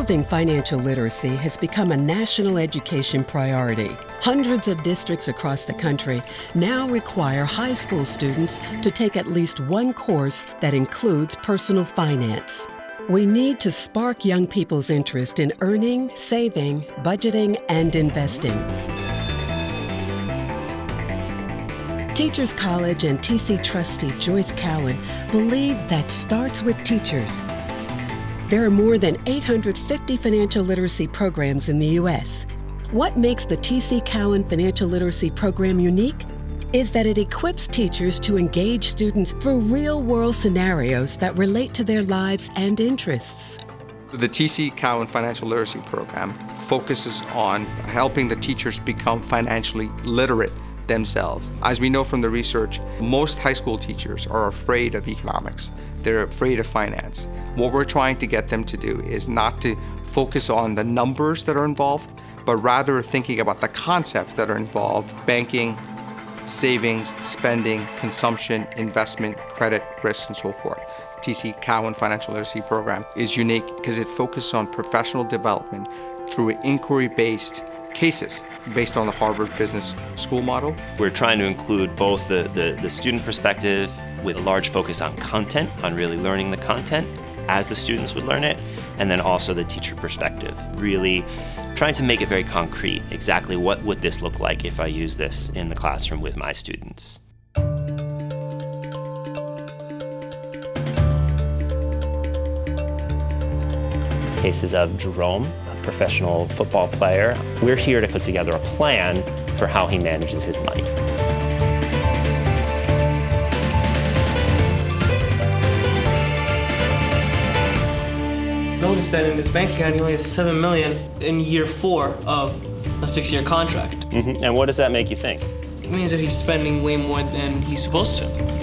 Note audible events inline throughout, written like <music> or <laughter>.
Improving financial literacy has become a national education priority. Hundreds of districts across the country now require high school students to take at least one course that includes personal finance. We need to spark young people's interest in earning, saving, budgeting, and investing. Teachers College and TC trustee Joyce Cowin believe that starts with teachers. There are more than 850 financial literacy programs in the U.S. What makes the TC Cowin Financial Literacy Program unique is that it equips teachers to engage students through real world scenarios that relate to their lives and interests. The TC Cowin Financial Literacy Program focuses on helping the teachers become financially literate themselves. As we know from the research, most high school teachers are afraid of economics. They're afraid of finance. What we're trying to get them to do is not to focus on the numbers that are involved, but rather thinking about the concepts that are involved, banking, savings, spending, consumption, investment, credit, risk, and so forth. TC Cowin Financial Literacy Program is unique because it focuses on professional development through inquiry-based cases based on the Harvard Business School model. We're trying to include both the, the, the, student perspective with a large focus on content, on really learning the content as the students would learn it, and then also the teacher perspective, really trying to make it very concrete, exactly what would this look like if I use this in the classroom with my students. Cases of Jerome, professional football player. We're here to put together a plan for how he manages his money. Notice that in his bank account he only has seven million in year four of a six-year contract. Mm -hmm. And what does that make you think? It means that he's spending way more than he's supposed to.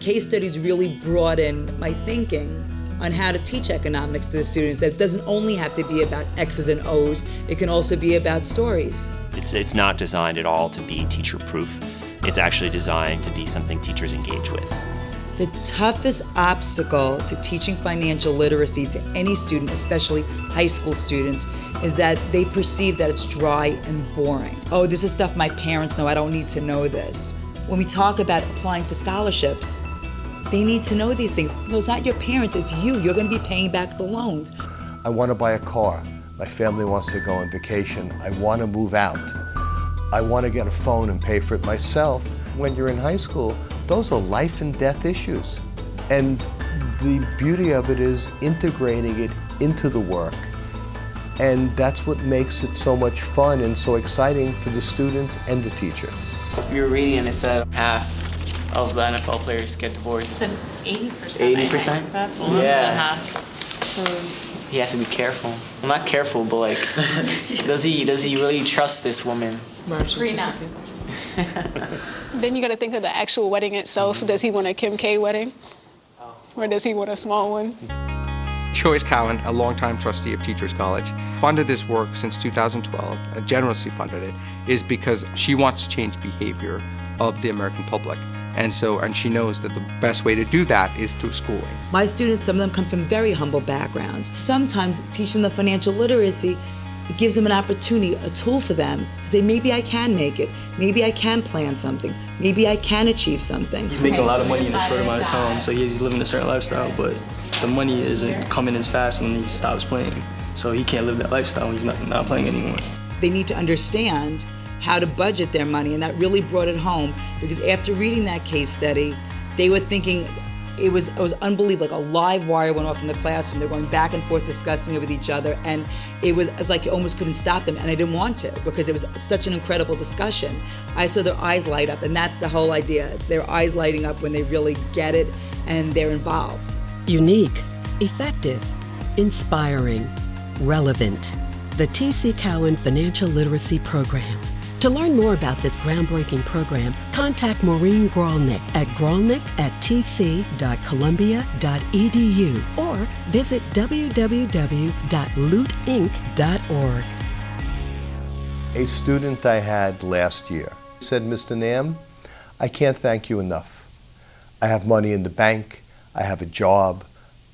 Case studies really broaden my thinking on how to teach economics to the students. That doesn't only have to be about X's and O's, it can also be about stories. It's, it's not designed at all to be teacher proof. It's actually designed to be something teachers engage with. The toughest obstacle to teaching financial literacy to any student, especially high school students, is that they perceive that it's dry and boring. Oh, this is stuff my parents know, I don't need to know this. When we talk about applying for scholarships, they need to know these things. No, it's not your parents, it's you. You're going to be paying back the loans. I want to buy a car. My family wants to go on vacation. I want to move out. I want to get a phone and pay for it myself. When you're in high school, those are life and death issues. And the beauty of it is integrating it into the work. And that's what makes it so much fun and so exciting for the students and the teacher. We were reading and it said half of the NFL players get divorced. It's 80%. 80%? That's a lot yeah. and a half. So he has to be careful. Well, not careful, but like, <laughs> does he does he really trust this woman? It's prenup. <laughs> then you got to think of the actual wedding itself. Mm -hmm. Does he want a Kim K wedding, or does he want a small one? Joyce Cowin, a longtime trustee of Teachers College, funded this work since 2012, uh, generously funded it, is because she wants to change behavior of the American public. And so, and she knows that the best way to do that is through schooling. My students, some of them come from very humble backgrounds. Sometimes teaching them financial literacy it gives them an opportunity, a tool for them to say, maybe I can make it. Maybe I can plan something. Maybe I can achieve something. He's making a lot of money in a short amount of time, so he's living a certain lifestyle, but the money isn't coming as fast when he stops playing. So he can't live that lifestyle when he's not, not playing anymore. They need to understand how to budget their money, and that really brought it home because after reading that case study, they were thinking, it was it was unbelievable. Like a live wire went off in the classroom. They're going back and forth discussing it with each other, and it was, it was like you almost couldn't stop them. And I didn't want to because it was such an incredible discussion. I saw their eyes light up, and that's the whole idea. It's their eyes lighting up when they really get it and they're involved. Unique, effective, inspiring, relevant. The TC Cowin Financial Literacy Program. To learn more about this groundbreaking program, contact Maureen Gralnick at gralnick at tc.columbia.edu or visit www.lootinc.org. A student I had last year said, Mr. Nam, I can't thank you enough. I have money in the bank, I have a job,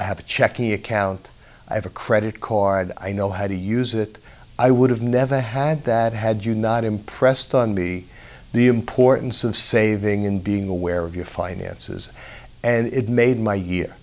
I have a checking account, I have a credit card, I know how to use it. I would have never had that had you not impressed on me the importance of saving and being aware of your finances. And it made my year.